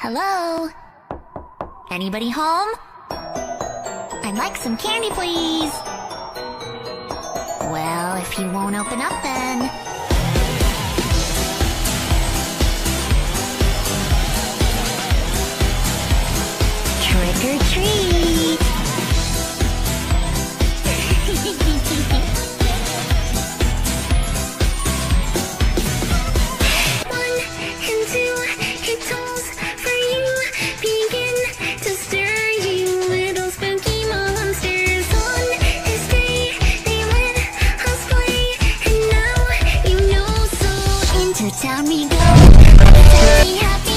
Hello? Anybody home? I'd like some candy, please. Well, if you won't open up then. Trick or treat! Yeah.